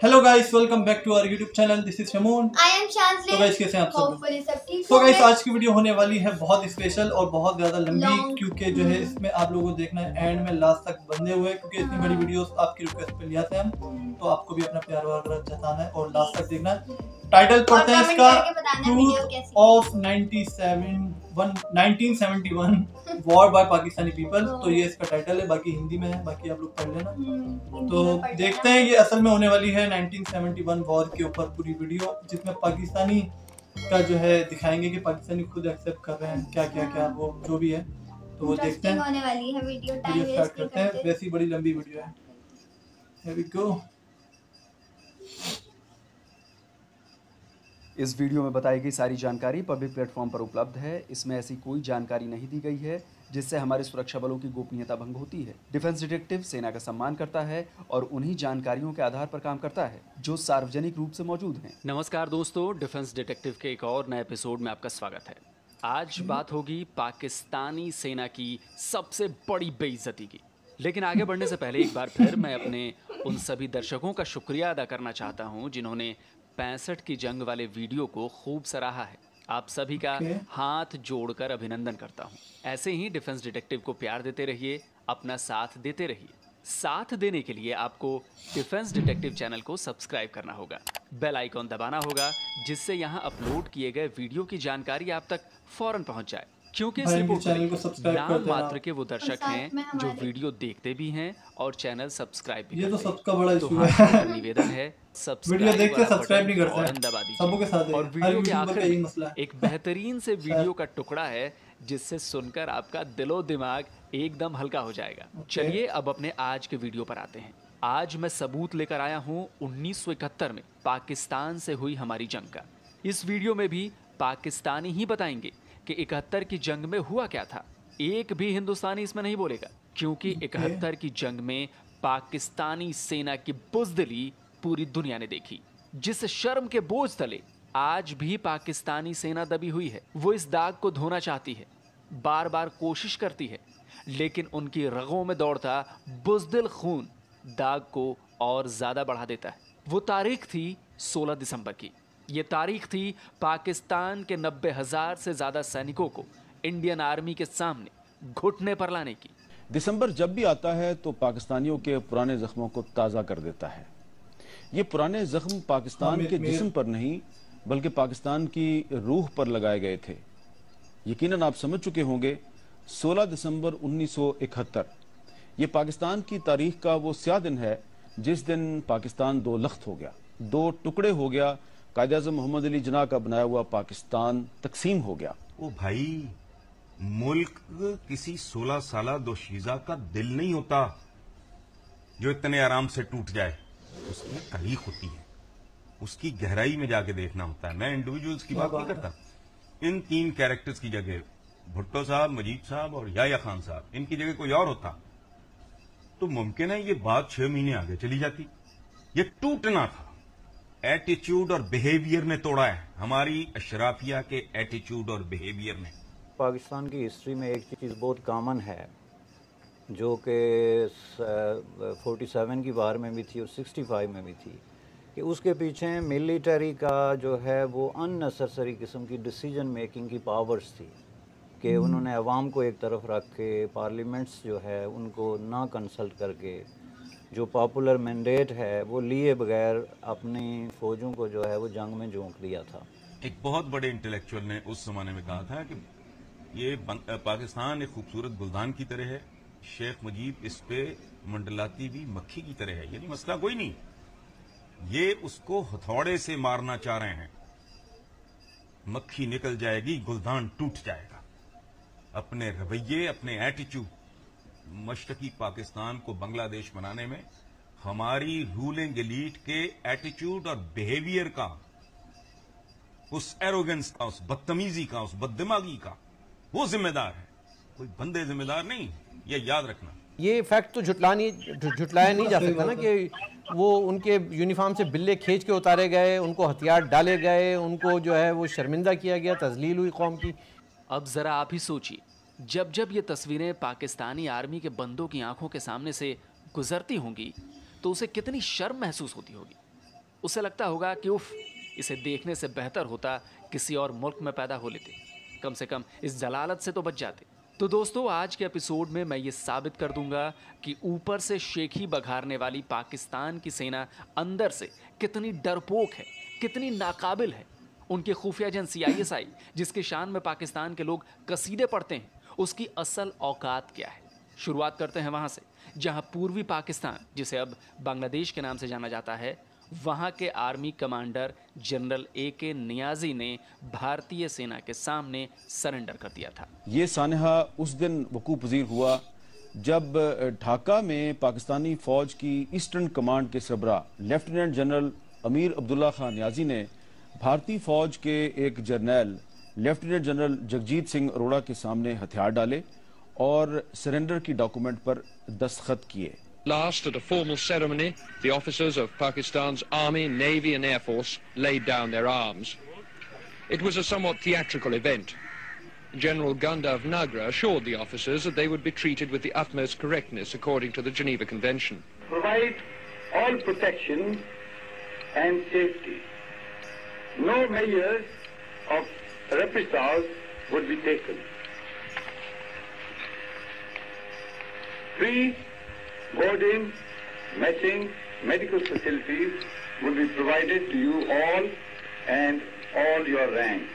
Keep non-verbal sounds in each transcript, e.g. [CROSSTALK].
Hello. Hello guys welcome back to our YouTube channel this is Shamoon I am शांतली तो guys कैसे हैं आप सब? लोग होपफुली सब ठीक तो गाइस आज की वीडियो होने वाली है बहुत स्पेशल और बहुत ज़्यादा लंबी क्योंकि जो है इसमें आप लोगों को देखना है एंड में लास्ट तक बंधे हुए क्योंकि इतनी बड़ी वीडियोस आपकी रिक्वेस्ट पे ले आते हैं। हम तो आपको भी अपना प्यार वगैरह जताना है और लास्ट तक देखना है। टाइटल पढ़ते हैं इसका truth of 97 1971 war by Pakistani people तो ये इसका टाइटल है बाकी हिंदी में है बाकी आप लोग पढ़ लेना। हम्म, तो देखते हैं ये असल में होने वाली है 1971 वॉर के ऊपर पूरी वीडियो जिसमें पाकिस्तानी का जो है दिखाएँगे कि पाकिस्तानी खुद एक्सेप्ट कर रहे हैं क्या क्या क्या वो जो भी है तो वो देखते हैं। होने वाली है वीडियो टाइम वीडियो स्टार्ट करते हैं वैसी बड़ी लंबी वीडियो है। Here we go. इस वीडियो में बताई गई सारी जानकारी पब्लिक प्लेटफॉर्म पर उपलब्ध है। इसमें ऐसी कोई जानकारी नहीं दी गई है। जिससे हमारे सुरक्षा बलों की गोपनीयता भंग होती है। डिफेंस डिटेक्टिव सेना का सम्मान करता है और उन्हीं जानकारियों के आधार पर काम करता है जो सार्वजनिक रूप से मौजूद हैं। नमस्कार दोस्तों डिफेंस डिटेक्टिव के एक और नए एपिसोड में आपका स्वागत है। आज बात होगी पाकिस्तानी सेना की सबसे बड़ी बेइज्जती की। लेकिन आगे बढ़ने से पहले एक बार फिर मैं अपने उन सभी दर्शकों का शुक्रिया अदा करना चाहता हूँ जिन्होंने पैंसठ की जंग वाले वीडियो को खूब सराहा है। आप सभी का Okay. हाथ जोड़कर अभिनंदन करता हूँ। ऐसे ही डिफेंस डिटेक्टिव को प्यार देते रहिए अपना साथ देते रहिए। साथ देने के लिए आपको डिफेंस डिटेक्टिव चैनल को सब्सक्राइब करना होगा। बेल आइकॉन दबाना होगा जिससे यहाँ अपलोड किए गए वीडियो की जानकारी आप तक फ़ौरन पहुँच जाए। क्योंकि रिपोर्ट चैनल को सब्सक्राइब नाम मात्र के वो दर्शक हैं जो वीडियो देखते भी हैं और चैनल सब्सक्राइब भी ये तो सबका बड़ा तो इशू हाथ है। निवेदन है सब्सक्राइब वीडियो देखते सब्सक्राइब नहीं करते हैं। दबा दीजिए। सबों के साथ और वीडियो के आखिर में एक बेहतरीन से [LAUGHS] वीडियो का टुकड़ा है जिससे सुनकर आपका दिलो दिमाग एकदम हल्का हो जाएगा। चलिए अब अपने आज के वीडियो पर आते हैं। आज मैं सबूत लेकर आया हूँ 1971 में पाकिस्तान से हुई हमारी जंग का। इस वीडियो में भी पाकिस्तानी ही बताएँगे कि इकहत्तर की जंग में हुआ क्या था? एक भी हिंदुस्तानी इसमें नहीं बोलेगा क्योंकि इकहत्तर की जंग में पाकिस्तानी सेना की बुजदिली पूरी दुनिया ने देखी जिस शर्म के बोझ तले आज भी पाकिस्तानी सेना दबी हुई है। वो इस दाग को धोना चाहती है बार बार कोशिश करती है लेकिन उनकी रगों में दौड़ता बुजदिल खून दाग को और ज़्यादा बढ़ा देता है। वो तारीख थी 16 दिसंबर की। ये तारीख थी पाकिस्तान के नब्बे हज़ार से ज़्यादा सैनिकों को इंडियन आर्मी के सामने घुटने पर लाने की। दिसंबर जब भी आता है तो पाकिस्तानियों के पुराने जख्मों को ताज़ा कर देता है। ये पुराने जख्म पाकिस्तान हामिद के। जिस्म पर नहीं बल्कि पाकिस्तान की रूह पर लगाए गए थे। यकीनन आप समझ चुके होंगे 16 दिसंबर 1971 ये पाकिस्तान की तारीख का वो स्या दिन है जिस दिन पाकिस्तान दो लख्त हो गया दो टुकड़े हो गया कायद अजम मोहम्मद अली जना का बनाया हुआ पाकिस्तान तकसीम हो गया। ओ भाई मुल्क किसी 16 साला दोशीजा का दिल नहीं होता जो इतने आराम से टूट जाए। उसकी तारीख होती है। उसकी गहराई में जाके देखना होता है। मैं इंडिविजुअल्स की बात नहीं करता। इन तीन कैरेक्टर्स की जगह भुट्टो साहब मजीद साहब और याया खान साहब इनकी जगह कोई और होता तो मुमकिन है ये बात छह महीने आगे चली जाती। ये टूटना था। एटीट्यूड और बिहेवियर ने तोड़ा है। हमारी अशराफिया के एटीट्यूड और बिहेवियर ने। पाकिस्तान की हिस्ट्री में एक चीज़ बहुत कॉमन है जो कि फोर्टी सेवन की बार में भी थी और सिक्सटी फाइव में भी थी कि उसके पीछे मिलिटरी का जो है वो अननेसेसरी किस्म की डिसीज़न मेकिंग की पावर्स थी कि उन्होंने अवाम को एक तरफ़ रख के पार्लियामेंट्स जो है उनको ना कंसल्ट करके जो पॉपुलर मैंडेट है, वो लिए बगैर अपनी फ़ौजों को जो है, वो जंग में झोंक दिया था। एक बहुत बड़े इंटेलेक्चुअल ने उस जमाने में कहा था कि ये पाकिस्तान एक खूबसूरत गुलदान की तरह है, शेख मुजीब इस पे मंडलाती हुई मक्खी की तरह है, यानी मसला कोई नहीं। ये उसको हथौड़े से मारना चाह रहे हैं। मक्खी निकल जाएगी, गुलदान टूट जाएगा। अपने रवैये, अपने एटीट्यूड मशरकी पाकिस्तान को बांग्लादेश बनाने में हमारी रूलिंग एलीट के एटीट्यूड और बिहेवियर का उस एरोगेंस का उस बदतमीजी का उस बददिमागी का वो जिम्मेदार है। कोई बंदे जिम्मेदार नहीं ये याद रखना। ये फैक्ट तो झुटला नहीं झुटलाया नहीं जा सकता ना कि वो उनके यूनिफॉर्म से बिल्ले खींच के उतारे गए उनको हथियार डाले गए उनको जो है वो शर्मिंदा किया गया तजलील हुई कौम की। अब जरा आप ही सोचिए जब जब ये तस्वीरें पाकिस्तानी आर्मी के बंदों की आँखों के सामने से गुजरती होंगी तो उसे कितनी शर्म महसूस होती होगी। उसे लगता होगा कि उफ, इसे देखने से बेहतर होता किसी और मुल्क में पैदा हो लेते। कम से कम इस जलालत से तो बच जाते। तो दोस्तों, आज के एपिसोड में मैं ये साबित कर दूँगा कि ऊपर से शेखी बघारने वाली पाकिस्तान की सेना अंदर से कितनी डरपोक है, कितनी नाकाबिल है। उनके खुफिया एजेंसी आई, जिसकी शान में पाकिस्तान के लोग कसीदे पढ़ते हैं उसकी असल औकात क्या है? शुरुआत करते हैं वहाँ से, जहाँ पूर्वी पाकिस्तान, जिसे अब बांग्लादेश के नाम से जाना जाता है, वहाँ के आर्मी कमांडर जनरल ए के नियाजी ने भारतीय सेना के सामने सरेंडर कर दिया था। ये सानहा उस दिन वकू पजीर हुआ, जब ढाका में पाकिस्तानी फौज की ईस्टर्न कमांड के सबरा lieutenant general Amir Abdullah Khan Niazi ने भारतीय फौज के एक जर्नैल लेफ्टिनेंट जनरल जगजीत सिंह अरोड़ा के सामने हथियार डाले और सरेंडर की डॉक्यूमेंट पर दस्तखत किए Last, at a formal ceremony, the officers of Pakistan's Army, Navy and Air Force laid down their arms. It was a somewhat theatrical event. General Gunda of Nagra assured the officers that they would be treated with the utmost correctness according to the Geneva Convention. Provide all protection and safety. No measures of reprisals would be taken. Free boarding, messing, medical facilities will be provided to you all and all your ranks.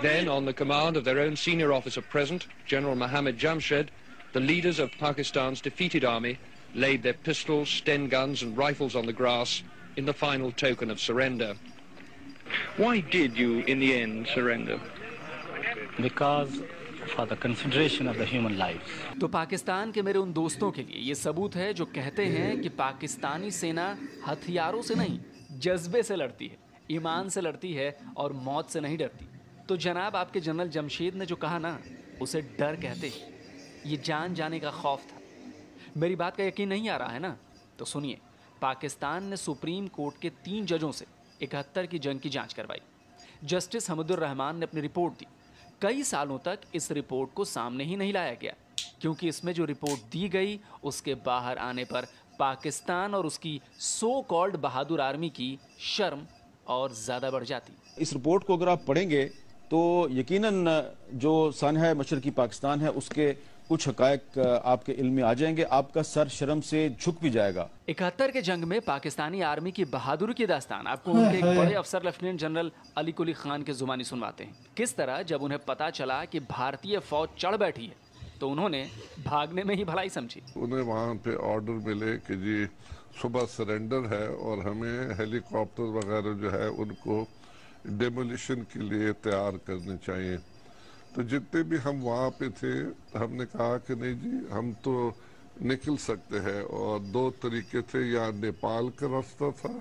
Then, on the command of their own senior officer present, General Mohammed Jamshed, the leaders of Pakistan's defeated army laid their pistols, Sten guns and rifles on the grass in the final token of surrender. Why did you, in the end, surrender? Because for the consideration of the human lives. तो पाकिस्तान के मेरे उन दोस्तों के लिए ये सबूत है जो कहते हैं कि पाकिस्तानी सेना हथियारों से नहीं जज्बे से लड़ती है ईमान से लड़ती है और मौत से नहीं डरती तो जनाब आपके जनरल जमशेद ने जो कहा ना उसे डर कहते हैं ये जान जाने का खौफ था मेरी बात का यकीन नहीं आ रहा है ना तो सुनिए पाकिस्तान ने सुप्रीम कोर्ट के तीन जजों से इकहत्तर की जंग की जाँच करवाई। जस्टिस हमदुर रहमान ने अपनी रिपोर्ट दी। कई सालों तक इस रिपोर्ट को सामने ही नहीं लाया गया, क्योंकि इसमें जो रिपोर्ट दी गई, उसके बाहर आने पर पाकिस्तान और उसकी सो कॉल्ड बहादुर आर्मी की शर्म और ज़्यादा बढ़ जाती। इस रिपोर्ट को अगर आप पढ़ेंगे तो यकीनन जो सानहा मशरकी पाकिस्तान है, उसके कुछ हकायक आपके इल्म में आ जाएँगे। आपका सर शर्म से झुक भी जाएगा। इकहत्तर के जंग में पाकिस्तानी आर्मी की बहादुरी की दास्तान। आपको उनके एक बड़े अफसर लेफ्टिनेंट जनरल अली कुली खान के जुबानी सुनवाते हैं। किस तरह जब उन्हें पता चला कि भारतीय फौज चढ़ बैठी है तो उन्होंने भागने में ही भलाई समझी। उन्हें वहाँ पे ऑर्डर मिले कि जी सुबह सरेंडर है और हमें हेलीकॉप्टर वगैरह जो है उनको डेमोलिशन के लिए तैयार करने चाहिए। तो जितने भी हम वहाँ पे थे, हमने कहा कि नहीं जी, हम तो निकल सकते हैं। और दो तरीके थे, या नेपाल का रास्ता था,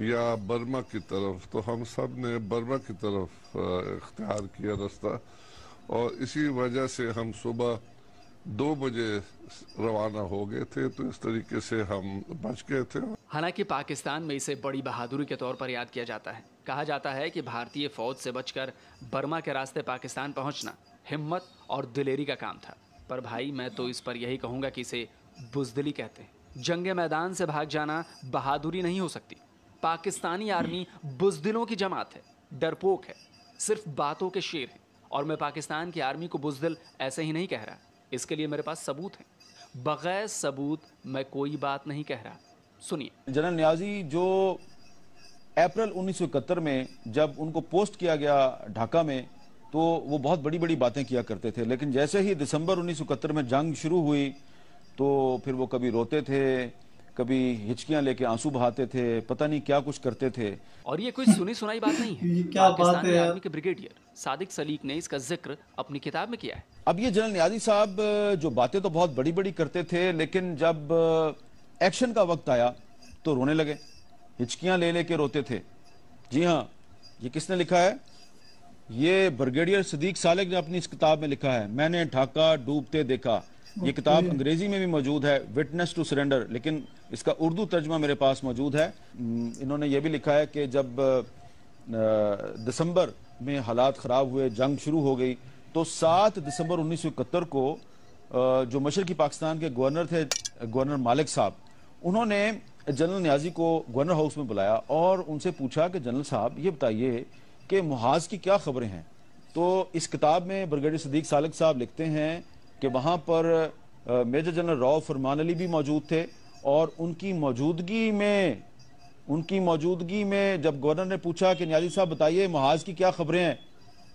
या बर्मा की तरफ़। तो हम सबने बर्मा की तरफ़ इख्तियार किया रास्ता। और इसी वजह से हम सुबह दो बजे रवाना हो गए थे तो इस तरीके से हम बच गए थे। हालाँकि पाकिस्तान में इसे बड़ी बहादुरी के तौर पर याद किया जाता है। कहा जाता है कि भारतीय फौज से बचकर बर्मा के रास्ते पाकिस्तान पहुँचना हिम्मत और दिलेरी का काम था। पर भाई, मैं तो इस पर यही कहूँगा कि इसे बुजदिली कहते हैं। जंग मैदान से भाग जाना बहादुरी नहीं हो सकती। पाकिस्तानी आर्मी बुजदिलों की जमात है, डरपोक है, सिर्फ़ बातों के शेर हैं। और मैं पाकिस्तान की आर्मी को बुजदिल ऐसे ही नहीं कह रहा। इसके लिए मेरे पास सबूत हैं। बगैर सबूत मैं कोई बात नहीं कह रहा। सुनिए। जनरल न्याजी, जो अप्रैल उन्नीस सौ इकहत्तर में जब उनको पोस्ट किया गया ढाका में तो वो बहुत बड़ी बड़ी बातें किया करते थे। लेकिन जैसे ही दिसंबर उन्नीस सौ इकहत्तर में जंग शुरू हुई तो फिर वो कभी रोते थे कभी हिचकियाँ लेके आँसू बहाते थे पता नहीं क्या कुछ करते थे। और ये कोई सुनी सुनाई बात नहीं है। [LAUGHS] ये क्या बात है? आर्मी के ब्रिगेडियर सादिक सलीक ने इसका ज़िक्र अपनी किताब में किया है। अब ये जनरल न्याजी साहब जो बातें तो बहुत बड़ी बड़ी करते थे लेकिन जब एक्शन का वक्त आया तो रोने लगे। हिचकियाँ ले लेके रोते थे। जी हाँ ये किसने लिखा है? ये ब्रिगेडियर सदीक सालिक ने अपनी इस किताब में लिखा है। मैंने ढाका डूबते देखा। ये किताब अंग्रेज़ी में भी मौजूद है विटनेस टू सरेंडर लेकिन इसका उर्दू तर्जमा मेरे पास मौजूद है। इन्होंने ये भी लिखा है कि जब दिसंबर में हालात ख़राब हुए जंग शुरू हो गई तो सात दिसंबर उन्नीस सौ इकहत्तर को जो मशरकी पाकिस्तान के गवर्नर थे गवर्नर मालिक साहब उन्होंने जनरल न्याजी को गवर्नर हाउस में बुलाया और उनसे पूछा कि, जनरल साहब, ये बताइए कि मुहाज की क्या खबरें हैं? तो इस किताब में ब्रिगेडियर सदीक सालक साहब लिखते हैं कि वहाँ पर मेजर जनरल राव फरमान अली भी मौजूद थे और उनकी मौजूदगी में, उनकी मौजूदगी में जब गवर्नर ने पूछा कि, न्याजी साहब, बताइए मुहाज की क्या खबरें हैं?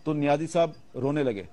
तो न्याजी साहब रोने लगे।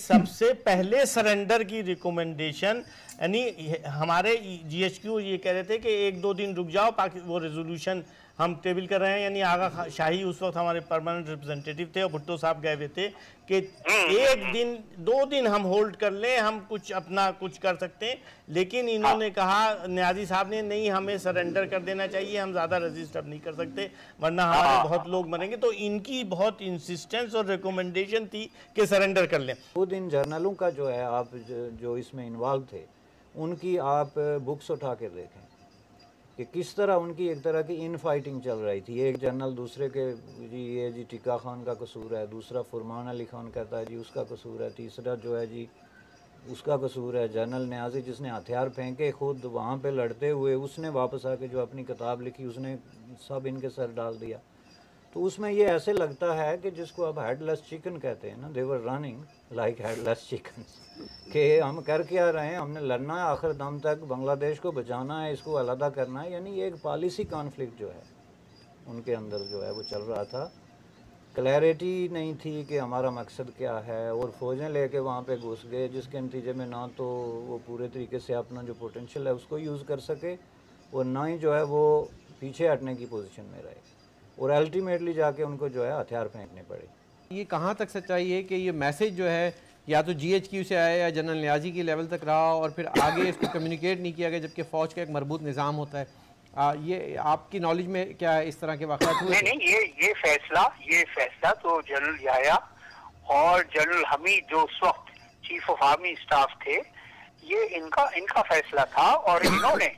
सबसे पहले सरेंडर की रिकमेंडेशन यानी हमारे जीएचक्यू ये कह रहे थे कि एक दो दिन रुक जाओ वो रेजोल्यूशन हम टेबल कर रहे हैं यानी आगा शाही उस वक्त हमारे परमानेंट रिप्रेजेंटेटिव थे और भुट्टो साहब गए हुए थे कि एक दिन दो दिन हम होल्ड कर लें हम कुछ अपना कुछ कर सकते हैं। लेकिन इन्होंने कहा न्याजी साहब ने नहीं हमें सरेंडर कर देना चाहिए हम ज़्यादा रजिस्ट अब नहीं कर सकते वरना हमारे बहुत लोग मरेंगे। तो इनकी बहुत इंसिस्टेंस और रिकमेंडेशन थी कि सरेंडर कर लें। खुद इन जर्नलों का जो है आप जो, इसमें इन्वॉल्व थे उनकी आप बुक्स उठा के देखें। कि किस तरह उनकी एक तरह की इन फाइटिंग चल रही थी। एक जनरल दूसरे के, जी, ये जी, टिका खान का कसूर है, दूसरा फुरमान अली खान कहता है, जी, उसका कसूर है, तीसरा जो है, जी, उसका कसूर है, जनरल न्याजी जिसने हथियार फेंके, खुद वहाँ पे लड़ते हुए उसने वापस आके जो अपनी किताब लिखी, उसने सब इनके सर डाल दिया। तो उसमें ये ऐसे लगता है कि जिसको अब हेडलेस चिकन कहते हैं ना they were running like headless chicken कि हम कर क्या रहे हैं, हमने लड़ना है, आखिर दम तक बांग्लादेश को बचाना है, इसको अलहदा करना है, यानी एक पॉलिसी कॉन्फ्लिक्ट जो है, उनके अंदर जो है वो चल रहा था। क्लैरिटी नहीं थी कि हमारा मकसद क्या है, और फौजें लेके वहाँ पे घुस गए, जिसके नतीजे में ना तो वो पूरे तरीके से अपना जो पोटेंशियल है उसको यूज़ कर सके, और ना ही जो है वो पीछे हटने की पोजीशन में रहे। और अल्टीमेटली जाके उनको जो है हथियार फेंकने पड़े। ये कहाँ तक सच्चाई है कि ये मैसेज जो है या तो जीएचक्यू से आया या जनरल न्याजी की लेवल तक रहा और फिर आगे इसको कम्युनिकेट नहीं किया गया जबकि फ़ौज का एक मरबूत निज़ाम होता है। आ, ये आपकी नॉलेज में क्या है इस तरह के वाक़ात हुए? नहीं नहीं ये ये फैसला ये फैसला तो जनरल याया और जनरल हमीद जो उस वक्त चीफ ऑफ़ आर्मी स्टाफ थे ये इनका इनका फैसला था और इन्होंने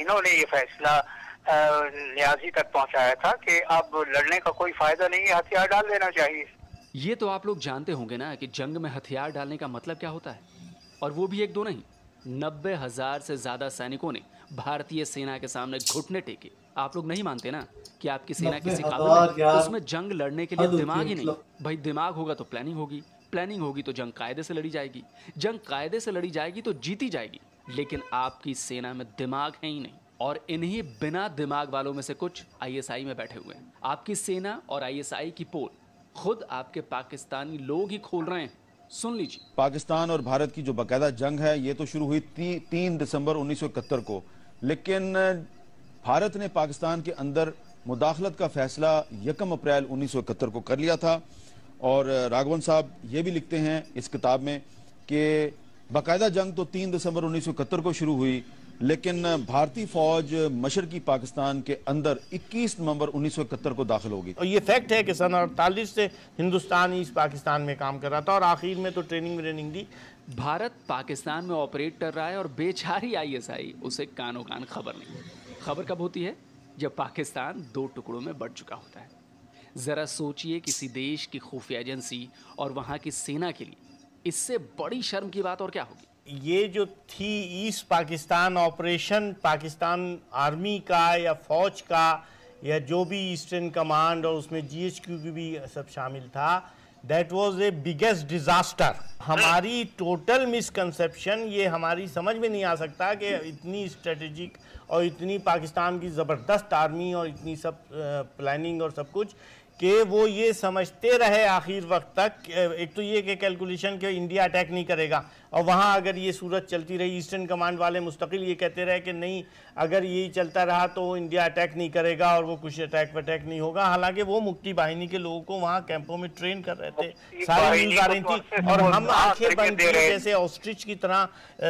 इन्होंने ये फैसला न्याजी तक पहुँचाया था कि अब लड़ने का कोई फ़ायदा नहीं है हथियार डाल देना चाहिए। ये तो आप लोग जानते होंगे ना कि जंग में हथियार डालने का मतलब क्या होता है? और वो भी एक दो नहीं नब्बे हज़ार से ज़्यादा सैनिकों ने भारतीय सेना के सामने घुटने टेके। आप लोग नहीं मानते ना कि आपकी सेना किसी काबिल है? उसमें जंग लड़ने के लिए दिमाग ही नहीं। भाई दिमाग होगा तो प्लानिंग होगी। प्लानिंग होगी तो जंग कायदे से लड़ी जाएगी। जंग कायदे से लड़ी जाएगी तो जीती जाएगी। लेकिन आपकी सेना में दिमाग है ही नहीं। और इन्हीं बिना दिमाग वालों में से कुछ आईएसआई में बैठे हुए हैं। आपकी सेना और आईएसआई की पोल खुद आपके पाकिस्तानी लोग ही खोल रहे हैं। सुन लीजिए। पाकिस्तान और भारत की जो बाकायदा जंग है ये तो शुरू हुई ती, तीन दिसंबर 1971 को। लेकिन भारत ने पाकिस्तान के अंदर मुदाखलत का फैसला यकम अप्रैल 1971 को कर लिया था। और राघवन साहब ये भी लिखते हैं इस किताब में कि बाकायदा जंग तो तीन दिसंबर 1971 को शुरू हुई लेकिन भारतीय फौज मशरकी पाकिस्तान के अंदर 21 नवंबर 1971 को दाखिल होगी। और ये फैक्ट है कि सन अड़तालीस से हिंदुस्तान ईस्ट पाकिस्तान में काम कर रहा था और आखिर में तो ट्रेनिंग व्रेनिंग दी। भारत पाकिस्तान में ऑपरेट कर रहा है और बेचारी आईएसआई उसे कानो कान खबर नहीं। खबर कब होती है? जब पाकिस्तान दो टुकड़ों में बढ़ चुका होता है। जरा सोचिए किसी देश की खुफिया एजेंसी और वहाँ की सेना के लिए। इससे बड़ी शर्म की बात और क्या होगी? ये जो थी east Pakistan operation, Pakistan army का या फौज का या जो भी ईस्टर्न कमांड और उसमें जीएचक्यू की भी सब शामिल था that was a biggest disaster हमारी टोटल मिसकंसेप्शन ये हमारी समझ में नहीं आ सकता कि इतनी स्ट्रेटेजिक और इतनी पाकिस्तान की ज़बरदस्त आर्मी और इतनी सब प्लानिंग और सब कुछ कि वो ये समझते रहे आखिर वक्त तक। एक तो ये कि कैलकुलेशन कि इंडिया अटैक नहीं करेगा। और वहाँ अगर ये सूरत चलती रही ईस्टर्न कमांड वाले मुस्तकिल ये कहते रहे कि नहीं अगर यही चलता रहा तो इंडिया अटैक नहीं करेगा और वो कुछ अटैक वटैक नहीं होगा। हालाँकि वो मुक्ति बाहिनी के लोगों को वहाँ कैंपों में ट्रेन कर रहे थे। सारी न्यूज़ आ रही थी और हम आँखें बंद किए जैसे ऑस्ट्रिच की तरह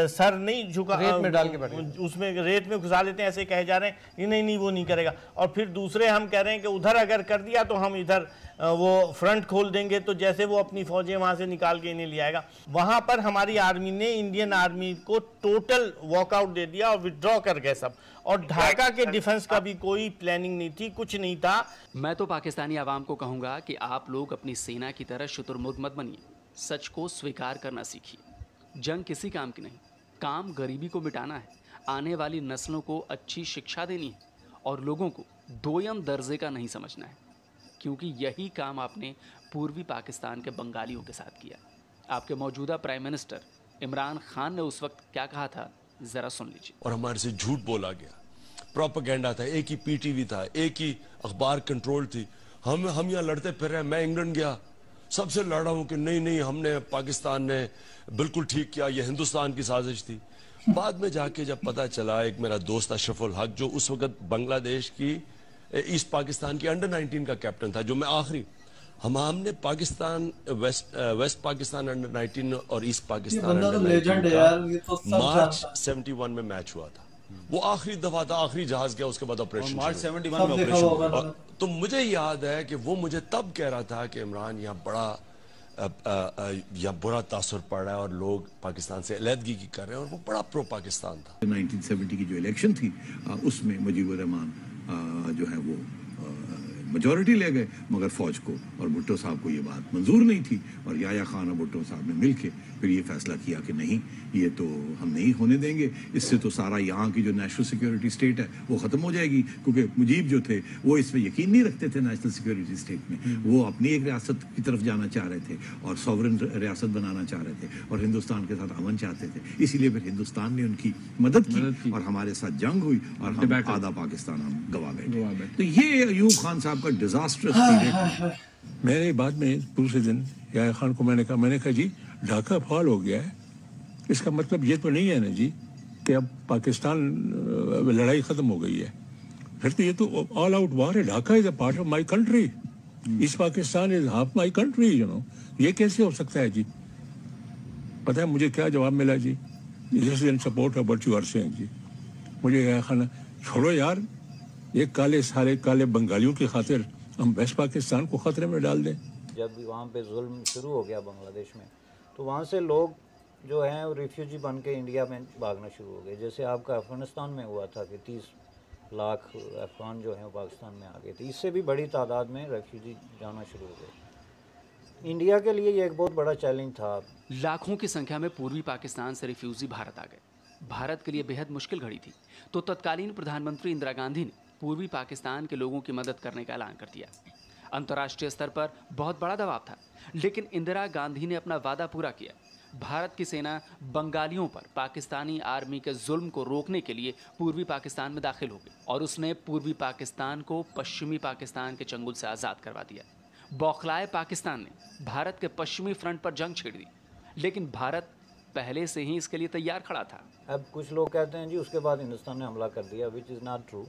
सर नहीं झुका रेत में डाल के बैठे। उसमें रेत में घुसा लेते हैं ऐसे कहे जा रहे हैं नहीं नहीं वो नहीं करेगा। और फिर दूसरे हम कह रहे हैं कि उधर अगर कर दिया तो हम इधर वो फ्रंट खोल देंगे तो जैसे वो अपनी फौजें वहाँ से निकाल के इन्हें ले आएगा। वहाँ पर हमारी आर्मी ने इंडियन आर्मी को टोटल वॉकआउट दे दिया और विड्रॉ कर गए सब। और ढाका के डिफेंस का भी कोई प्लानिंग नहीं थी कुछ नहीं था। मैं तो पाकिस्तानी आवाम को कहूँगा कि आप लोग अपनी सेना की तरह शुतुरमुर्ग मत बनिए। सच को स्वीकार करना सीखिए। जंग किसी काम की नहीं काम गरीबी को मिटाना है। आने वाली नस्लों को अच्छी शिक्षा देनी है और लोगों को दोयम दर्जे का नहीं समझना है। क्योंकि यही काम आपने पूर्वी पाकिस्तान के बंगालियों के साथ किया। आपके मौजूदा प्राइम मिनिस्टर इमरान खान ने उस वक्त क्या कहा था? जरा सुन लीजिए। और हमारे से झूठ बोला गया। प्रोपागेंडा था, एक ही पीटीवी था, एक ही अखबार कंट्रोल थी। हम हम यहाँ लड़ते फिर रहे मैं इंग्लैंड गया। सबसे लड़ा हूँ कि नहीं नहीं, हमने पाकिस्तान ने बिल्कुल ठीक किया। ये हिंदुस्तान की साजिश थी। बाद में जाके जब पता चला, एक मेरा दोस्त अशरफुल हक, जो उस वक्त बांग्लादेश की ईस्ट पाकिस्तान की अंडर 19 का कैप्टन था जो मैं आखिरी हम हमने Pakistan west west Pakistan under 19 और ईस्ट पाकिस्तान तो अंडर legend है 19 यार, ये तो सब मार्च जानता 71 में मैच हुआ था वो आखिरी दफ़ा था आखिरी जहाज़ गया उसके बाद ऑपरेशन मार्च शुरू। 71 में ऑपरेशन। तो मुझे याद है कि वो मुझे तब कह रहा था कि इमरान यहाँ बड़ा या बुरा तासर पड़ रहा है और लोग पाकिस्तान से अलहदगी की कर रहे हैं और वो बड़ा प्रो पाकिस्तान था 1970 की जो इलेक्शन थी उसमें मुजीबुर रहमान जो है वो मेजोरिटी ले गए, मगर फौज को और भुट्टो साहब को ये बात मंजूर नहीं थी और याया खान और भुट्टो साहब ने मिलके फिर ये फैसला किया कि नहीं ये तो हम नहीं होने देंगे। इससे तो सारा यहाँ की जो नेशनल सिक्योरिटी स्टेट है वो ख़त्म हो जाएगी। क्योंकि मुजीब जो थे वो इसमें यकीन नहीं रखते थे नेशनल सिक्योरिटी स्टेट में। वो अपनी एक रियासत की तरफ़ जाना चाह रहे थे और सॉवरन रियासत बनाना चाह रहे थे और हिंदुस्तान के साथ अमन चाहते थे। इसीलिए फिर हिंदुस्तान ने उनकी मदद की और हमारे साथ जंग हुई और हम आधा पाकिस्तान हम गवा गए तो ये अयूब खान साहब का डिजास्टर मेरे बाद में दूसरे दिन याया खान को मैंने कहा मैंने कहा जी ढाका फॉल हो गया है। इसका मतलब ये तो नहीं है ना जी कि अब पाकिस्तान लड़ाई खत्म हो गई है। फिर तो ये तो ऑल आउट वार है। Dhaka is a part of my country east Pakistan is half my country you know ये कैसे हो सकता है जी? पता है मुझे क्या जवाब मिला जी? This in support of what you are saying जी। मुझे याया खान? छोड़ो यार ये काले सारे काले बंगालियों की खातिर हम वेस्ट पाकिस्तान को खतरे में डाल दें। जब वहाँ पे जुल्म शुरू हो गया बांग्लादेश में तो वहाँ से लोग जो हैं रिफ्यूजी बन के इंडिया में भागना शुरू हो गए। जैसे आपका अफ़गानिस्तान में हुआ था कि तीस लाख अफगान जो हैं पाकिस्तान में आ गए थे। इससे भी बड़ी तादाद में रेफ्यूजी जाना शुरू हो गए। इंडिया के लिए ये एक बहुत बड़ा चैलेंज था। लाखों की संख्या में पूर्वी पाकिस्तान से रिफ्यूजी भारत आ गए। भारत के लिए बेहद मुश्किल घड़ी थी। तो तत्कालीन प्रधानमंत्री इंदिरा गांधी ने पूर्वी पाकिस्तान के लोगों की मदद करने का ऐलान कर दिया। अंतर्राष्ट्रीय स्तर पर बहुत बड़ा दबाव था। लेकिन इंदिरा गांधी ने अपना वादा पूरा किया। भारत की सेना बंगालियों पर पाकिस्तानी आर्मी के जुल्म को रोकने के लिए पूर्वी पाकिस्तान में दाखिल हो गई और उसने पूर्वी पाकिस्तान को पश्चिमी पाकिस्तान के चंगुल से आज़ाद करवा दिया। बौखलाए पाकिस्तान ने भारत के पश्चिमी फ्रंट पर जंग छेड़ दी। लेकिन भारत पहले से ही इसके लिए तैयार खड़ा था। अब कुछ लोग कहते हैं जी, उसके बाद हिंदुस्तान ने हमला कर दिया विच इज़ नॉट ट्रू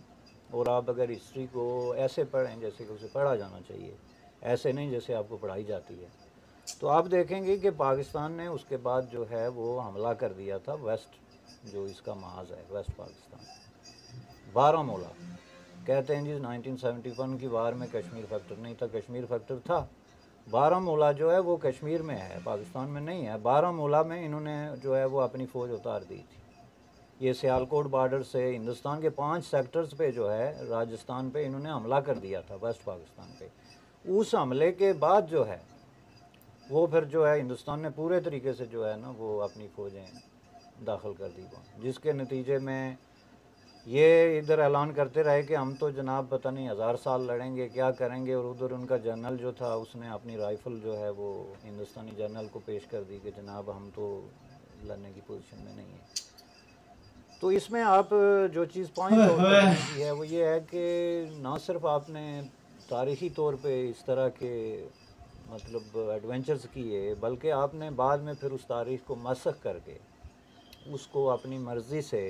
और आप अगर हिस्ट्री को ऐसे पढ़ें जैसे कि उसे पढ़ा जाना चाहिए, ऐसे नहीं जैसे आपको पढ़ाई जाती है। तो आप देखेंगे कि पाकिस्तान ने उसके बाद जो है वो हमला कर दिया था वेस्ट, जो इसका महाज है, वेस्ट पाकिस्तान। बारामूला कहते हैं जी 1971 की वार में कश्मीर फैक्टर नहीं था, कश्मीर फैक्टर था। बारामूला जो है वो कश्मीर में है, पाकिस्तान में नहीं है। बारामूला में इन्होंने जो है वो अपनी फ़ौज उतार दी थी। ये सियालकोट बॉर्डर से हिंदुस्तान के पाँच सेक्टर्स पे जो है, राजस्थान पे इन्होंने हमला कर दिया था, वेस्ट पाकिस्तान पे। उस हमले के बाद जो है, वो फिर जो है, हिंदुस्तान ने पूरे तरीके से जो है ना, वो अपनी फ़ौजें दाखिल कर दी वहाँ जिसके नतीजे में ये इधर ऐलान करते रहे कि हम तो जनाब पता नहीं हज़ार साल लड़ेंगे, क्या करेंगे, और उधर उनका जनरल जो था, उसने अपनी राइफ़ल जो है, वो हिंदुस्तानी जनरल को पेश कर दी कि जनाब हम तो लड़ने की पोजीशन में नहीं है। तो इसमें आप जो चीज़ पॉइंट है वो ये है कि ना सिर्फ़ आपने तारीखी तौर पे इस तरह के मतलब एडवेंचर्स किए बल्कि आपने बाद में फिर उस तारीख को मसख करके उसको अपनी मर्ज़ी से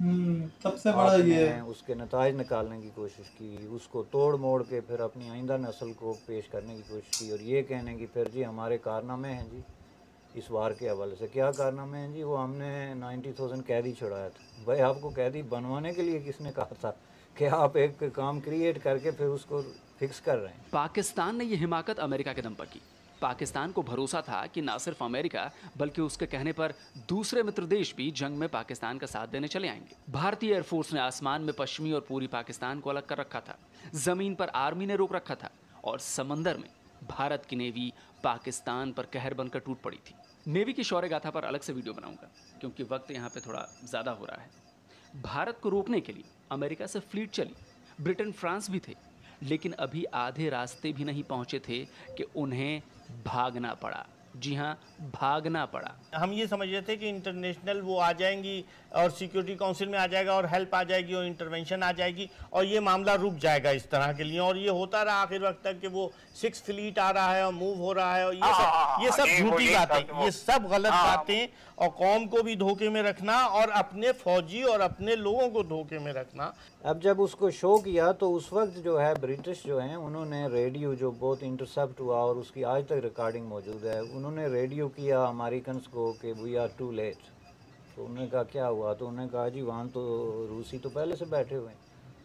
हम्म, सबसे बड़ा ये। उसके नतज निकालने की कोशिश की उसको तोड़ मोड़ के फिर अपनी आइंदा नस्ल को पेश करने की कोशिश की और ये कहने की फिर जी हमारे कारनामे हैं जी इस वार के हवाले से। क्या कारनामे हैं जी? वो हमने नाइन्टी थाउज़ेंड कैदी छुड़ाया था। भाई आपको कैदी बनवाने के लिए किसने कहा था? कि आप एक काम क्रिएट करके फिर उसको फिक्स कर रहे हैं। पाकिस्तान ने यह हिमाकत अमेरिका के दम पर की। पाकिस्तान को भरोसा था कि न सिर्फ़ अमेरिका, बल्कि उसके कहने पर दूसरे मित्र देश भी जंग में पाकिस्तान का साथ देने चले आएँगे। भारतीय एयरफोर्स ने आसमान में पश्चिमी और पूरी पाकिस्तान को अलग कर रखा था। ज़मीन पर आर्मी ने रोक रखा था। और समंदर में भारत की नेवी पाकिस्तान पर कहर बनकर टूट पड़ी थी। नेवी की शौर्य गाथा पर अलग से वीडियो बनाऊँगा, क्योंकि वक्त यहाँ पे थोड़ा ज़्यादा हो रहा है। भारत को रोकने के लिए अमेरिका से फ्लीट चली। ब्रिटेन, फ्रांस भी थे, लेकिन अभी आधे रास्ते भी नहीं पहुँचे थे कि उन्हें भागना पड़ा। जी हाँ भागना पड़ा हम ये समझ रहे थे कि इंटरनेशनल वो आ जाएँगी और सिक्योरिटी काउंसिल में आ जाएगा और हेल्प आ जाएगी और इंटरवेंशन आ जाएगी और ये मामला रुक जाएगा इस तरह के लिए और ये होता रहा आखिर वक्त तक कि वो सिक्स फ्लीट आ रहा है और मूव हो रहा है और ये हाँ, सब हाँ, ये सब झूठी बातें ये सब गलत हाँ। बातें और कौम को भी धोखे में रखना और अपने फौजी और अपने लोगों को धोखे में रखना अब जब उसको शो किया तो उस वक्त जो है, ब्रिटिश जो हैं, उन्होंने रेडियो जो बहुत इंटरसेप्ट हुआ और उसकी आज तक रिकॉर्डिंग मौजूद है, उन्होंने रेडियो किया अमेरिकन्स को कि वी आर टू लेट तो उन्होंने कहा, क्या हुआ? तो उन्होंने कहा, जी, वहाँ तो रूसी तो पहले से बैठे हुए हैं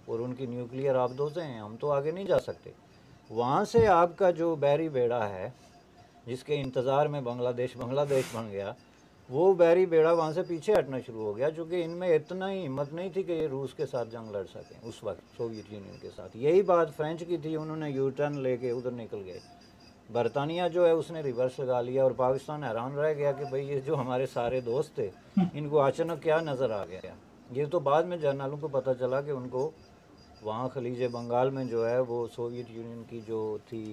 और उनकी न्यूक्लियर आप आबदोजें हैं, हम तो आगे नहीं जा सकते। वहाँ से आपका जो बैरी बेड़ा है, जिसके इंतज़ार में बांग्लादेश बांग्लादेश बन गया वो बैरी बेड़ा वहाँ से पीछे हटना शुरू हो गया चूँकि इनमें इतना ही हिम्मत नहीं थी कि ये रूस के साथ जंग लड़ सकें उस वक्त सोवियत यूनियन के साथ। यही बात फ्रेंच की थी उन्होंने यू टर्न लेके उधर निकल गए। बरतानिया जो है उसने रिवर्स लगा लिया और पाकिस्तान हैरान रह गया कि भाई ये जो हमारे सारे दोस्त थे इनको अचानक क्या नज़र आ गया? ये तो बाद में जर्नलों को पता चला कि उनको वहाँ खलीज बंगाल में जो है वो सोवियत यूनियन की जो थी।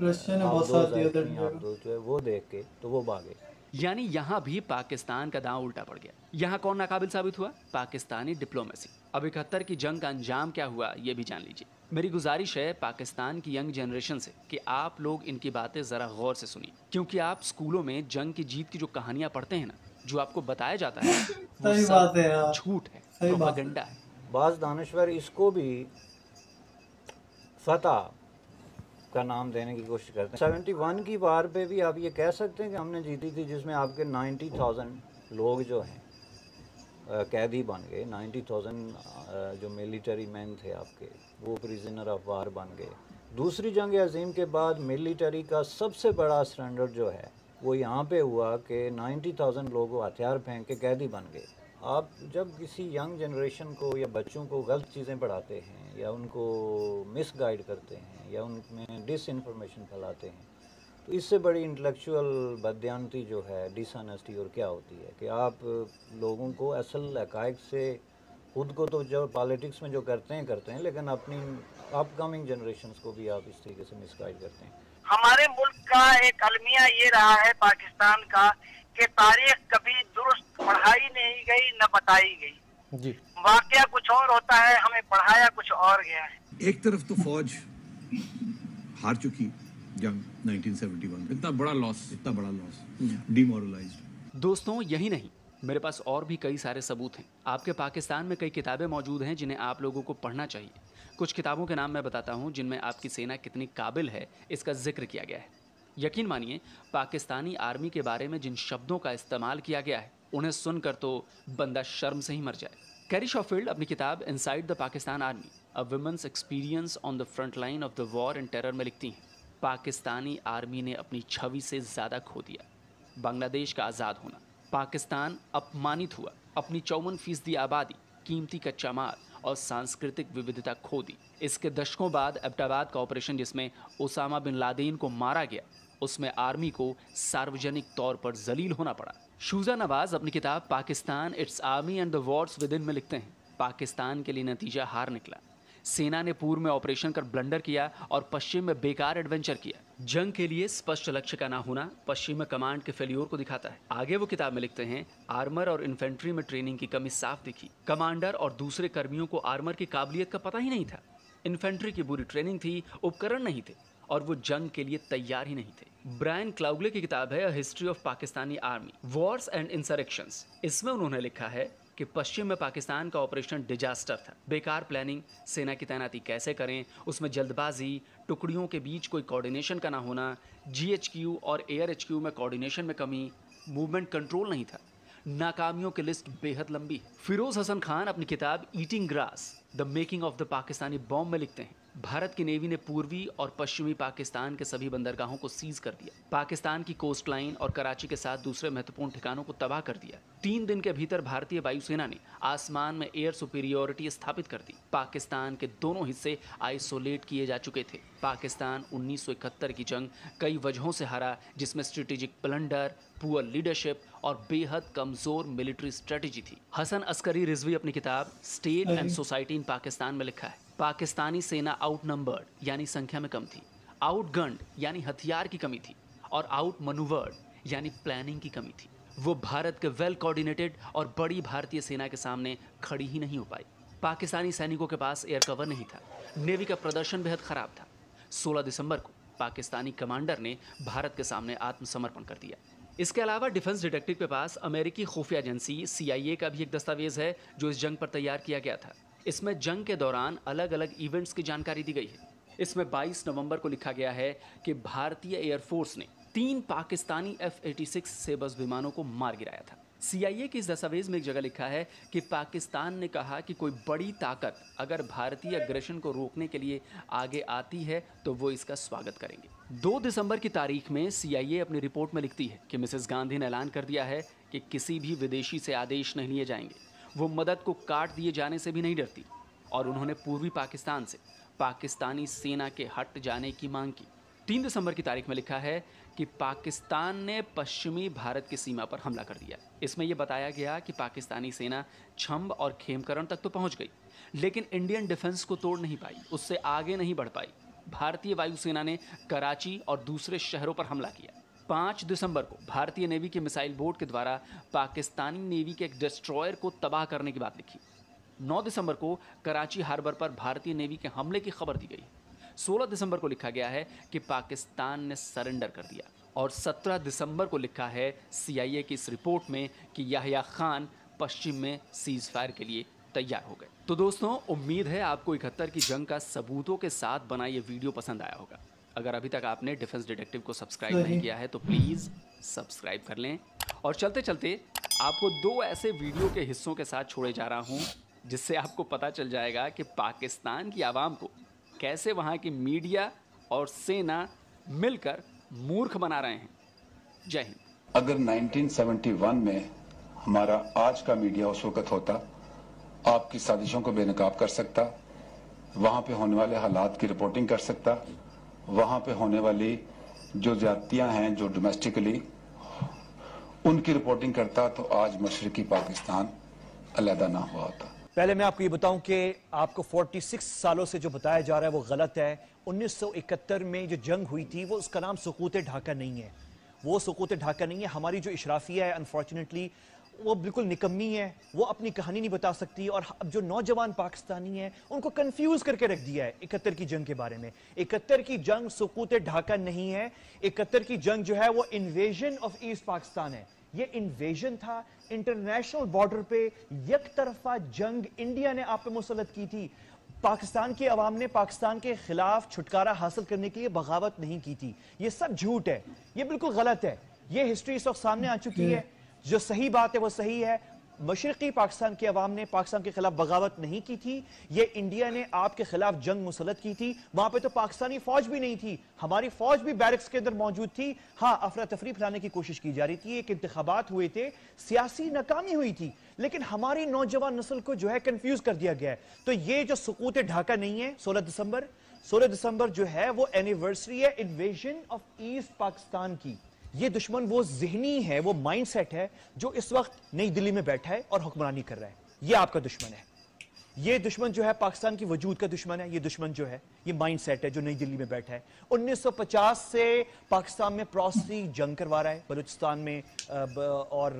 आबदोज जो है वो देख के तो वो भागे। यानी यहाँ भी पाकिस्तान का दांव उल्टा पड़ गया। यहाँ कौन नाकाबिल साबित हुआ? पाकिस्तानी डिप्लोमेसी। अब इकहत्तर की जंग का अंजाम क्या हुआ ये भी जान लीजिए। मेरी गुजारिश है पाकिस्तान की यंग जनरेशन से कि आप लोग इनकी बातें जरा गौर से सुनिए। क्योंकि आप स्कूलों में जंग की जीत की जो कहानियाँ पढ़ते हैं ना जो आपको बताया जाता है [LAUGHS] वो सब है झूठ है है। है। बाज दानश्वर इसको भी फतह का नाम देने की कोशिश करते हैं। सेवेंटी वन की बार पे भी आप ये कह सकते हैं कि हमने जीती थी जिसमें आपके नाइन्टी थाउज़ेंड लोग जो हैं कैदी बन गए। नाइन्टी थाउज़ेंड जो मिलिट्री मैन थे आपके, वो प्रिजनर ऑफ़ वार बन गए। दूसरी जंग अजीम के बाद मिलिट्री का सबसे बड़ा सरेंडर जो है, वो यहाँ पे हुआ कि नाइन्टी थाउज़ेंड लोग हथियार फेंक के कैदी बन गए। आप जब किसी यंग जनरेशन को या बच्चों को गलत चीज़ें पढ़ाते हैं या उनको मिस गाइड करते हैं या उनमें डिस इन्फॉर्मेशन फैलाते हैं। तो इससे बड़ी इंटेलेक्चुअल बदयानती जो है डिसऑनेस्टी और क्या होती है कि आप लोगों को असल हकायक से खुद को तो जो पॉलिटिक्स में जो करते हैं करते हैं लेकिन अपनी अपकमिंग जनरेशन को भी आप इस तरीके से मिसगाइड करते हैं। हमारे मुल्क का एक अलमिया ये रहा है पाकिस्तान का कि तारीख कभी दुरुस्त पढ़ाई नहीं गई न बताई गई। जी। वाकया कुछ और होता है हमें पढ़ाया कुछ और गया है। एक तरफ़ तो फौज हार चुकी जंग 1971 इतना बड़ा लॉस इतना बड़ा लॉस डिमोरलाइज्ड दोस्तों यही नहीं मेरे पास और भी कई सारे सबूत हैं। आपके पाकिस्तान में कई किताबें मौजूद हैं जिन्हें आप लोगों को पढ़ना चाहिए। कुछ किताबों के नाम मैं बताता हूँ जिनमें आपकी सेना कितनी काबिल है इसका ज़िक्र किया गया है। यकीन मानिए पाकिस्तानी आर्मी के बारे में जिन शब्दों का इस्तेमाल किया गया है उन्हें सुनकर तो बंदा शर्म से ही मर जाए। कैरी शॉफील्ड अपनी किताब inside the Pakistan army a women's experience on the front line of the war and terror में लिखती हैं। पाकिस्तानी आर्मी ने अपनी छवि से ज़्यादा खो दिया। बांग्लादेश का आज़ाद होना। पाकिस्तान अपमानित हुआ। अपनी चौवन फ़ीसदी आबादी, कीमती कच्चा माल और सांस्कृतिक विविधता खो दी। इसके दशकों बाद एबटाबाद का ऑपरेशन जिसमें ओसामा बिन लादेन को मारा गया, उसमें आर्मी को सार्वजनिक तौर पर जलील होना पड़ा। शूजा नवाज़ अपनी किताब Pakistan its army and the wars within में लिखते हैं। पाकिस्तान के लिए नतीजा हार निकला। सेना ने पूर्व में ऑपरेशन कर ब्लंडर किया और पश्चिम में बेकार एडवेंचर किया। जंग के लिए स्पष्ट लक्ष्य का ना होना पश्चिम में कमांड के फेल्योर को दिखाता है। आगे वो किताब में लिखते हैं आर्मर और इन्फेंट्री में ट्रेनिंग की कमी साफ़ दिखी। कमांडर और दूसरे कर्मियों को आर्मर की काबिलियत का पता ही नहीं था। इन्फेंट्री की बुरी ट्रेनिंग थी, उपकरण नहीं थे और वो जंग के लिए तैयार ही नहीं थे। ब्रायन क्लाउगले की किताब है history of Pakistani army wars and insurrection इसमें उन्होंने लिखा है कि पश्चिम में पाकिस्तान का ऑपरेशन डिजास्टर था। बेकार प्लानिंग, सेना की तैनाती कैसे करें, उसमें जल्दबाजी, टुकड़ियों के बीच कोई कोऑर्डिनेशन का ना होना जीएचक्यू और एयर एचक्यू में कोऑर्डिनेशन में कमी मूवमेंट कंट्रोल नहीं था। नाकामियों की लिस्ट बेहद लंबी है। फिरोज हसन खान अपनी किताब eating grass, the making of the Pakistani bomb में लिखते हैं। भारत की नेवी ने पूर्वी और पश्चिमी पाकिस्तान के सभी बंदरगाहों को सीज कर दिया। पाकिस्तान की कोस्ट लाइन और कराची के साथ दूसरे महत्वपूर्ण ठिकानों को तबाह कर दिया। तीन दिन के भीतर भारतीय वायुसेना ने आसमान में एयर सुपीरियोरिटी स्थापित कर दी। पाकिस्तान के दोनों हिस्से आइसोलेट किए जा चुके थे। पाकिस्तान 1971 की जंग कई वजहों से हारा, जिसमें स्ट्रेटेजिक प्लंडर पुअर लीडरशिप और बेहद कमज़ोर मिलिट्री स्ट्रेटेजी थी। हसन अस्करी रिजवी अपनी किताब state and society in Pakistan में लिखा है। पाकिस्तानी सेना आउट नंबर्ड यानी संख्या में कम थी। आउट गन्ड यानी हथियार की कमी थी और आउट मनूवर्ड यानी प्लानिंग की कमी थी। वो भारत के वेल कोऑर्डिनेटेड और बड़ी भारतीय सेना के सामने खड़ी ही नहीं हो पाई। पाकिस्तानी सैनिकों के पास एयर कवर नहीं था। नेवी का प्रदर्शन बेहद खराब था। 16 दिसंबर को पाकिस्तानी कमांडर ने भारत के सामने आत्मसमर्पण कर दिया। इसके अलावा डिफेंस डिटेक्टिव के पास अमेरिकी खुफिया एजेंसी सीआईए का भी एक दस्तावेज़ है, जो इस जंग पर तैयार किया गया था। इसमें जंग के दौरान अलग अलग इवेंट्स की जानकारी दी गई है। इसमें 22 नवंबर को लिखा गया है कि भारतीय एयरफोर्स ने तीन Pakistani F eighty six sabres विमानों को मार गिराया था। सीआईए के इस दस्तावेज़ में एक जगह लिखा है कि पाकिस्तान ने कहा कि कोई बड़ी ताकत अगर भारतीय अग्रेशन को रोकने के लिए आगे आती है तो वो इसका स्वागत करेंगे। 2 दिसंबर की तारीख में सीआईए अपनी रिपोर्ट में लिखती है कि मिसेस गांधी ने ऐलान कर दिया है कि किसी भी विदेशी से आदेश नहीं लिए जाएँगे। वो मदद को काट दिए जाने से भी नहीं डरती और उन्होंने पूर्वी पाकिस्तान से पाकिस्तानी सेना के हट जाने की मांग की। तीन दिसंबर की तारीख में लिखा है कि पाकिस्तान ने पश्चिमी भारत की सीमा पर हमला कर दिया। इसमें यह बताया गया कि पाकिस्तानी सेना छम्ब और खेमकरण तक तो पहुँच गई, लेकिन इंडियन डिफेंस को तोड़ नहीं पाई, उससे आगे नहीं बढ़ पाई। भारतीय वायुसेना ने कराची और दूसरे शहरों पर हमला किया। पाँच दिसंबर को भारतीय नेवी के मिसाइल बोर्ड के द्वारा पाकिस्तानी नेवी के एक डिस्ट्रॉयर को तबाह करने की बात लिखी। 9 दिसंबर को कराची हार्बर पर भारतीय नेवी के हमले की खबर दी गई। 16 दिसंबर को लिखा गया है कि पाकिस्तान ने सरेंडर कर दिया। और 17 दिसंबर को लिखा है सीआईए की इस रिपोर्ट में कि याहिया खान पश्चिम में सीज फायर के लिए तैयार हो गए। तो दोस्तों उम्मीद है आपको इकहत्तर की जंग का सबूतों के साथ बना ये वीडियो पसंद आया होगा। अगर अभी तक आपने डिफेंस डिटेक्टिव को सब्सक्राइब नहीं। किया है तो प्लीज़ सब्सक्राइब कर लें। और चलते चलते आपको दो ऐसे वीडियो के हिस्सों के साथ छोड़े जा रहा हूँ जिससे आपको पता चल जाएगा कि पाकिस्तान की आवाम को कैसे वहाँ की मीडिया और सेना मिलकर मूर्ख बना रहे हैं? जय हिंद। अगर 1971 में हमारा आज का मीडिया उस वक्त होता, आपकी साजिशों को बेनकाब कर सकता, वहाँ पे होने वाले हालात की रिपोर्टिंग कर सकता, वहाँ पे होने वाली जो ज्यादतियाँ हैं, जो डोमेस्टिकली उनकी रिपोर्टिंग करता तो आज मशरकी पाकिस्तान अलहदा ना हुआ होता। पहले मैं आपको ये बताऊँ कि आपको 46 सालों से जो बताया जा रहा है वो गलत है। 1971 में जो जंग हुई थी, वो उसका नाम सुकूत ढाका नहीं है। वो सकूत ढाका नहीं है। हमारी जो इशराफिया है अनफॉर्चुनेटली वो बिल्कुल निकम्मी है। वो अपनी कहानी नहीं बता सकती और अब जो नौजवान पाकिस्तानी हैं, उनको कंफ्यूज करके रख दिया है इकहत्तर की जंग के बारे में। इकहत्तर की जंग सुकूत ढाका नहीं है। इकहत्तर की जंग जो है, वो इन्वेजन ऑफ़ ईस्ट पाकिस्तान है। ये इन्वेजन था। इंटरनेशनल बॉर्डर पे यक तरफा जंग इंडिया ने आप पे मुसलत की थी। पाकिस्तान की आवाम ने पाकिस्तान के खिलाफ छुटकारा हासिल करने के लिए बगावत नहीं की थी। ये सब झूठ है। ये बिल्कुल गलत है। ये हिस्ट्री इस वक्त सामने आ चुकी है। जो सही बात है वो सही है। मशरकी पाकिस्तान की आवाम ने पाकिस्तान के खिलाफ बगावत नहीं की थी। ये इंडिया ने आपके खिलाफ जंग मुसलत की थी। वहाँ पे तो पाकिस्तानी फौज भी नहीं थी। हमारी फौज भी बैरक्स के अंदर मौजूद थी। हाँ अफरा तफरी फैलाने की कोशिश की जा रही थी। एक इंतबात हुए थे। सियासी नाकामी हुई थी। लेकिन हमारी नौजवान नस्ल को जो है कंफ्यूज कर दिया गया है। तो ये जो सकूत ढाका नहीं है, सोलह दिसंबर सोलह दिसंबर जो है वो एनिवर्सरी है इन्वेजन ऑफ़ ईस्ट पाकिस्तान की। ये दुश्मन वो जहनी है वो माइंडसेट है जो इस वक्त नई दिल्ली में बैठा है और हुक्मरानी कर रहा है। ये आपका दुश्मन है। ये दुश्मन जो है पाकिस्तान की वजूद का दुश्मन है। ये दुश्मन जो है ये माइंड सेट है जो नई दिल्ली में बैठा है। 1950 से पाकिस्तान में प्रॉसी जंग करवा रहा है बलूचिस्तान में और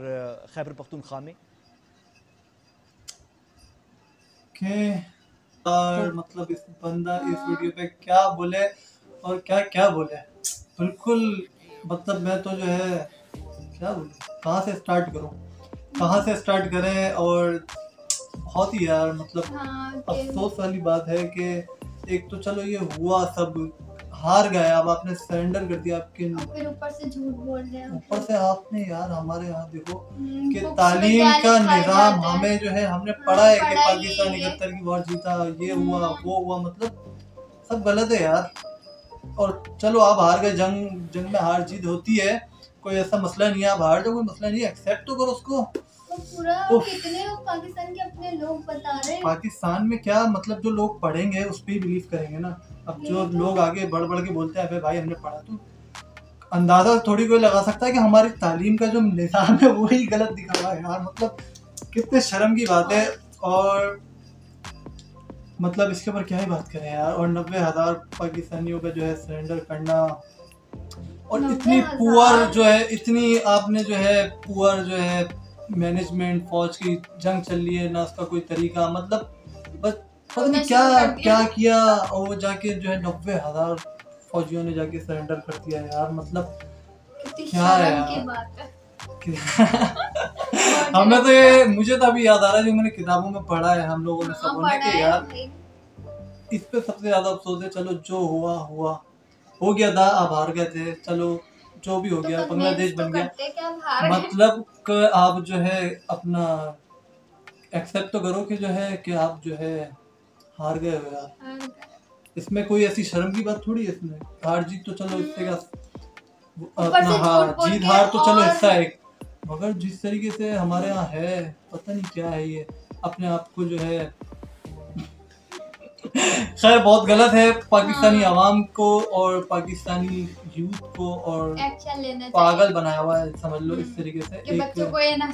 खैबर पख्तूनख्वा में। के और मतलब इस बंदा इस वीडियो पे क्या बोले और क्या क्या बोले? बिल्कुल मतलब मैं तो जो है क्या कहाँ से स्टार्ट करूँ? कहाँ से स्टार्ट करें और बहुत ही यार मतलब हाँ, अफसोस वाली बात है कि एक तो चलो ये हुआ सब हार गए अब आपने सरेंडर कर दिया आपके फिर ऊपर से झूठ बोल रहे हैं। ऊपर से आपने यार हमारे यहाँ देखो हम्म, कि तालीम का निज़ाम हमें जो है हमने हाँ, पढ़ा है कि पाकिस्तान इकहत्तर की वॉर जीता ये हुआ वो हुआ मतलब सब गलत है यार। और चलो आप हार गए जंग जंग में हार जीत होती है कोई ऐसा मसला नहीं है आप हार जाओ कोई मसला नहीं है एक्सेप्ट तो करो उसको। तो पूरा कितने लोग पाकिस्तान के अपने लोग बता रहे हैं? पाकिस्तान में क्या मतलब जो लोग पढ़ेंगे उस पर ही बिलीव करेंगे ना? अब जो तो। लोग आगे बढ़ बढ़ के बोलते हैं अबे भाई हमने पढ़ा तो। अंदाज़ा थोड़ी कोई लगा सकता है कि हमारी तालीम का जो निज़ाम है वही गलत दिखा रहा है यार मतलब कितने शर्म की बात है। और मतलब इसके ऊपर क्या ही बात करें यार? और नब्बे हज़ार पाकिस्तानियों का जो है सरेंडर करना और इतनी पुअर जो है इतनी आपने जो है पुअर जो है मैनेजमेंट फौज की जंग चल रही है ना उसका कोई तरीका मतलब बस पता नहीं क्या क्या किया और वो जाके जो है नब्बे हज़ार फौजियों ने जाके सरेंडर कर दिया यार मतलब क्या है यार? बात है हमें तो ये मुझे तो अभी याद आ रहा है जो मैंने किताबों में पढ़ा है हम लोगों ने सबों ने कि यार इस पे सबसे ज़्यादा अफसोस है चलो जो हुआ हुआ। हो गया था आप हार गए थे चलो जो भी हो तो गया बांग्लादेश तो बन गया। हार। मतलब आप जो है अपना एक्सेप्ट तो करो कि जो है कि आप जो है हार गए हो यार। इसमें कोई ऐसी शर्म की बात थोड़ी है इसमें? हार जीत तो चलो इससे का अपना हाँ बोल जीत हार तो चलो हिस्सा है। मगर जिस तरीके से हमारे यहाँ है पता नहीं क्या है ये अपने आप को जो है खैर बहुत गलत है पाकिस्तानी हाँ। आवाम को और पाकिस्तानी यूथ को और पागल बनाया हुआ है समझ लो इस तरीके से कि बच्चों एक को ये ना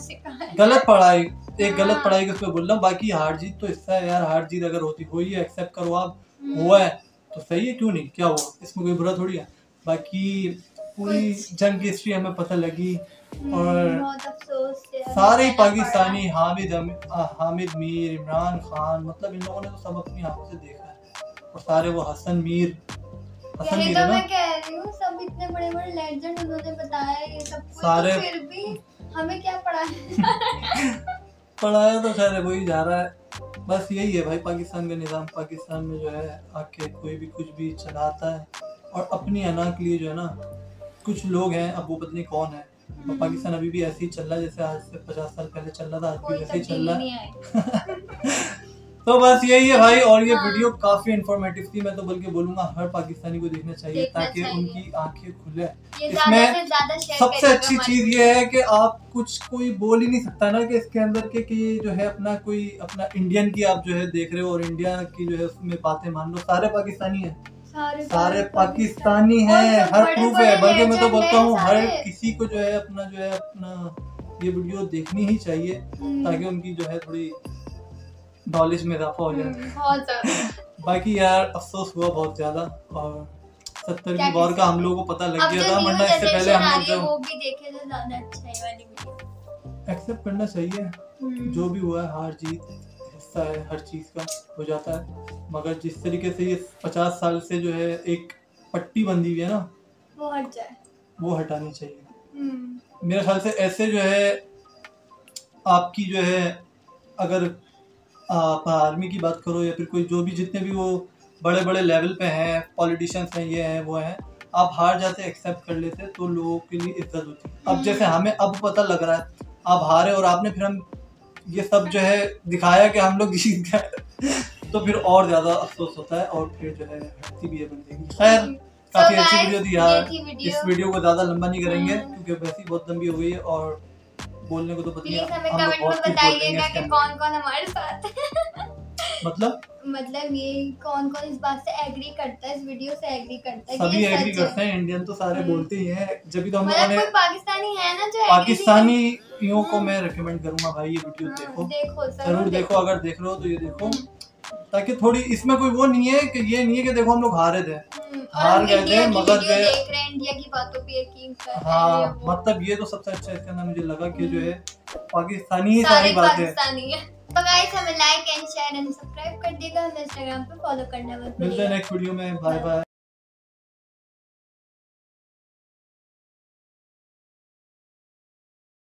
गलत पढ़ाई एक हाँ। गलत। पढ़ाई के उस पर बोल रहा हूँ बाकी हार जीत तो हिस्सा है यार हार जीत अगर होती हुई है एक्सेप्ट करो आप हम्म। हुआ है तो सही है क्यों नहीं क्या हुआ इसमें कोई बुरा थोड़ी है बाकी पूरी जंग की हिस्ट्री हमें पता लगी और अफसोस सारे पाकिस्तानी हामिद हामिद मीर इमरान खान मतलब इन लोगों ने तो सब अपनी आँखों से देखा है। और सारे वो हसन मीर हसन मीर तो मैं कह रही हूँ सब इतने बड़े बड़े लेजेंड उन्होंने बताया ये सब कुछ सारे- तो फिर भी हमें क्या पढ़ा [LAUGHS] पढ़ाया तो खैर वही जा रहा है। बस यही है भाई पाकिस्तान का निज़ाम पाकिस्तान में जो है आके कोई भी कुछ भी चलाता है। और अपनी अना के लिए जो है ना कुछ लोग हैं अब वो पता नहीं कौन है? और पाकिस्तान अभी भी ऐसे ही चल रहा है जैसे आज से पचास साल पहले चल रहा था आज भी वैसे ही चल रहा है। [LAUGHS] तो बस यही है भाई और ये हाँ। वीडियो काफ़ी इन्फॉर्मेटिव थी मैं तो बल्कि बोलूँगा हर पाकिस्तानी को देखना चाहिए ताकि उनकी आँखें खुले। इसमें सबसे अच्छी चीज़ ये है कि आप कुछ कोई बोल ही नहीं सकता ना कि इसके अंदर के कि जो है अपना कोई अपना इंडियन की आप जो है देख रहे हो और इंडिया की जो है उसमें बातें मान लो सारे पाकिस्तानी हैं। सारे पाकिस्तानी हैं। हर प्रूफ है। बल्कि मैं तो बोलता हूँ हर किसी को जो है अपना जो है अपना ये वीडियो देखनी ही चाहिए हम्म। ताकि उनकी जो है थोड़ी नॉलेज में इजाफा हो जाए। बहुत ज़्यादा। बाकी यार अफसोस हुआ बहुत ज़्यादा और सत्तर की कर का हम लोगों को पता लग गया था वरना इससे पहले हम लोग जो देखे तो ज़्यादा अच्छा है वाली एक्सेप्ट करना चाहिए हम्म। जो भी हुआ है हार जीत। हिस्सा है हर चीज़ का हो जाता है। मगर जिस तरीके से ये पचास साल से जो है एक पट्टी बंधी हुई है ना वो हट जाए। वो हटानी चाहिए। हम्म। मेरे ख्याल से ऐसे जो है आपकी जो है अगर आप आर्मी की बात करो या फिर कोई जो भी जितने भी वो बड़े बड़े लेवल पे हैं पॉलिटिशियंस हैं ये हैं वो हैं आप हार जाते एक्सेप्ट कर लेते तो लोगों के लिए इज़्ज़त होती अब जैसे हमें अब पता लग रहा है आप हारे और आपने फिर हम ये सब जो है दिखाया कि हम लोग जीत गए तो फिर और ज़्यादा अफसोस होता है और फिर जो है हटती भी है बंदे खैर काफ़ी अच्छी वीडियो थी यार इस वीडियो को ज़्यादा लंबा नहीं करेंगे हम्म। क्योंकि वैसे ही बहुत लंबी हो गई है और बोलने को तो पता नहीं हमें लोग कमेंट बहुत बताइएगा कि कौन कौन हमारे साथ है। मतलब? मतलब ये कौन कौन इस बात से एग्री करता है इस वीडियो से एग्री करता है सभी एग्री करते हैं इंडियन तो सारे बोलते ही हैं जब भी तो हम मतलब कोई पाकिस्तानी है ना जो agree पाकिस्तानियों को मैं रिकमेंड करूँगा भाई ये वीडियो हाँ, देखो। देखो ज़रूर देखो। अगर देख रहे हो तो ये देखो। ताकि थोड़ी इसमें कोई वो नहीं है कि ये नहीं है कि देखो हम लोग हारे थे। हार गए थे मगर जो है देख रहे इंडिया की बातों पे यकीन कर मतलब ये तो सबसे अच्छा इसके अंदर मुझे लगा कि जो है पाकिस्तानी ही सारी बातें पाकिस्तानी है। तो गाइस हमें like and share and subscribe कर देगा। हमें इंस्टाग्राम पे फॉलो करना मत भूलिएगा मिलते हैं नेक्स्ट वीडियो में। Bye bye